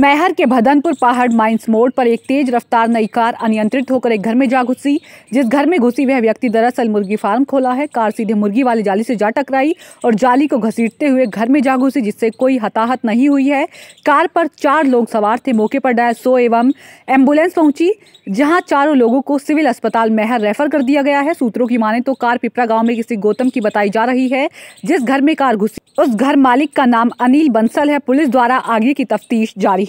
मैहर के भदनपुर पहाड़ माइंस मोड़ पर एक तेज रफ्तार नई कार अनियंत्रित होकर एक घर में जा घुसी। जिस घर में घुसी, वह व्यक्ति दरअसल मुर्गी फार्म खोला है। कार सीधे मुर्गी वाली जाली से जा टकराई और जाली को घसीटते हुए घर में जा घुसी, जिससे कोई हताहत नहीं हुई है। कार पर चार लोग सवार थे। मौके पर डायल सो एवं एंबुलेंस पहुँची, जहाँ चारों लोगों को सिविल अस्पताल मैहर रेफर कर दिया गया है। सूत्रों की माने तो कार पिपरा गाँव में किसी गौतम की बताई जा रही है, जिस घर में कार घुसी, उस घर मालिक का नाम अनिल बंसल है। पुलिस द्वारा आगे की तफ्तीश जारी